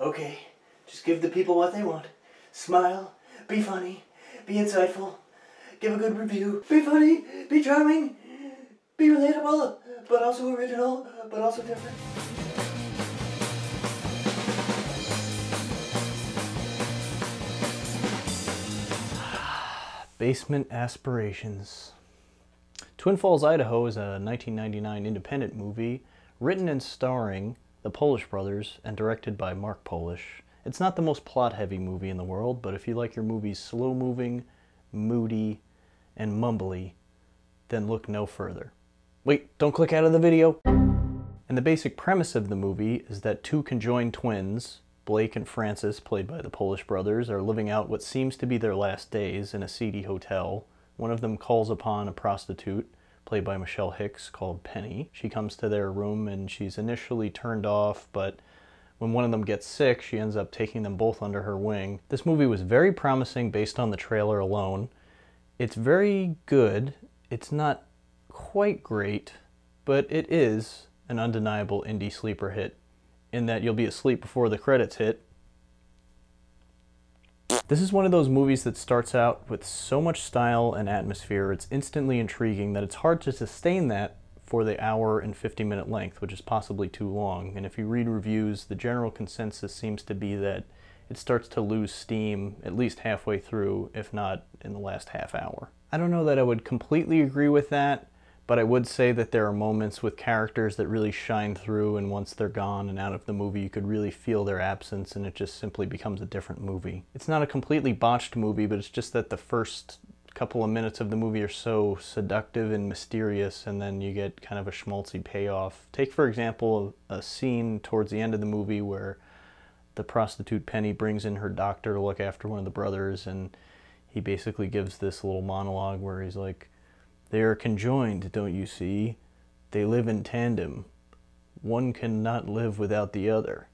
Okay, just give the people what they want. Smile, be funny, be insightful, give a good review, be funny, be charming, be relatable, but also original, but also different. Basement Aspirations. Twin Falls, Idaho is a 1999 independent movie written and starring the Polish brothers and directed by Mark Polish. It's not the most plot-heavy movie in the world, but if you like your movies slow-moving, moody, and mumbly, then look no further. Wait, don't click out of the video! And the basic premise of the movie is that two conjoined twins, Blake and Francis, played by the Polish brothers, are living out what seems to be their last days in a seedy hotel. One of them calls upon a prostitute, played by Michelle Hicks, called Penny. She comes to their room and she's initially turned off, but when one of them gets sick, she ends up taking them both under her wing. This movie was very promising based on the trailer alone. It's very good. It's not quite great, but it is an undeniable indie sleeper hit in that you'll be asleep before the credits hit. This is one of those movies that starts out with so much style and atmosphere, it's instantly intriguing that it's hard to sustain that for the hour and 50 minute length, which is possibly too long. And if you read reviews, the general consensus seems to be that it starts to lose steam at least halfway through, if not in the last half hour. I don't know that I would completely agree with that, but I would say that there are moments with characters that really shine through and once they're gone and out of the movie you could really feel their absence and it just simply becomes a different movie. It's not a completely botched movie but it's just that the first couple of minutes of the movie are so seductive and mysterious and then you get kind of a schmaltzy payoff. Take for example a scene towards the end of the movie where the prostitute Penny brings in her doctor to look after one of the brothers and he basically gives this little monologue where he's like they are conjoined, don't you see? They live in tandem. One cannot live without the other.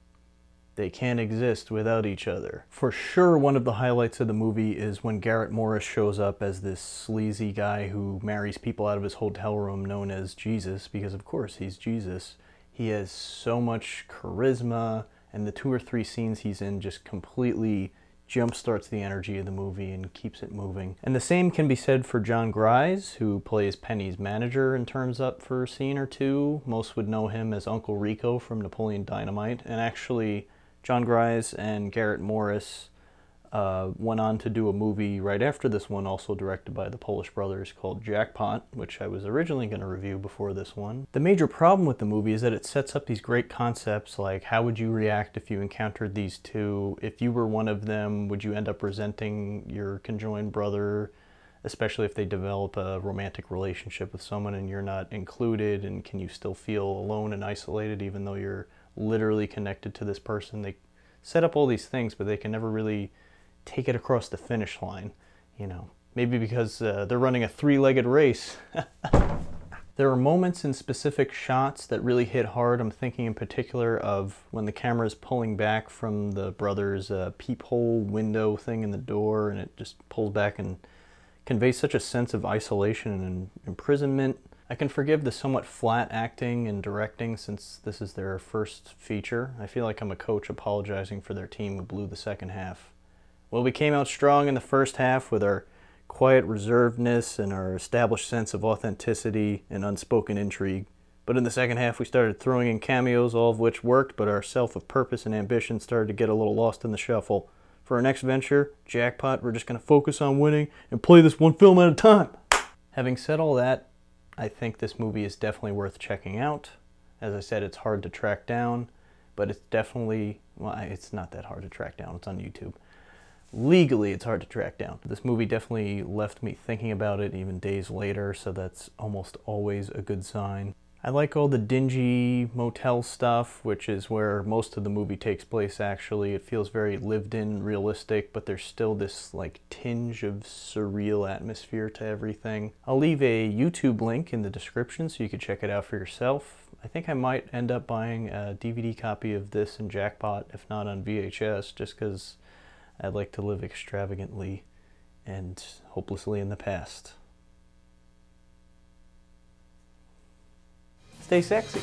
They can't exist without each other. For sure, one of the highlights of the movie is when Garrett Morris shows up as this sleazy guy who marries people out of his hotel room known as Jesus, because of course he's Jesus. He has so much charisma, and the two or three scenes he's in just completely jumpstarts the energy of the movie and keeps it moving. And the same can be said for John Gries, who plays Penny's manager and turns up for a scene or two. Most would know him as Uncle Rico from Napoleon Dynamite. And actually, John Gries and Garrett Morris uh, went on to do a movie right after this one, also directed by the Polish brothers, called Jackpot, which I was originally going to review before this one. The major problem with the movie is that it sets up these great concepts like how would you react if you encountered these two? If you were one of them, would you end up resenting your conjoined brother? Especially if they develop a romantic relationship with someone and you're not included, and can you still feel alone and isolated even though you're literally connected to this person? They set up all these things, but they can never really take it across the finish line, you know. Maybe because uh, they're running a three-legged race. there are moments in specific shots that really hit hard. I'm thinking in particular of when the camera is pulling back from the brother's uh, peephole window thing in the door and it just pulls back and conveys such a sense of isolation and imprisonment. I can forgive the somewhat flat acting and directing since this is their first feature. I feel like I'm a coach apologizing for their team who blew the second half. Well, we came out strong in the first half with our quiet reservedness and our established sense of authenticity and unspoken intrigue. But in the second half, we started throwing in cameos, all of which worked, but our self of purpose and ambition started to get a little lost in the shuffle. For our next venture, Jackpot, we're just going to focus on winning and play this one film at a time. Having said all that, I think this movie is definitely worth checking out. As I said, it's hard to track down, but it's definitely, well, it's not that hard to track down. It's on YouTube legally it's hard to track down. This movie definitely left me thinking about it even days later, so that's almost always a good sign. I like all the dingy motel stuff, which is where most of the movie takes place actually. It feels very lived in, realistic, but there's still this like tinge of surreal atmosphere to everything. I'll leave a YouTube link in the description so you can check it out for yourself. I think I might end up buying a DVD copy of this in Jackpot, if not on VHS, just because I'd like to live extravagantly and hopelessly in the past. Stay sexy.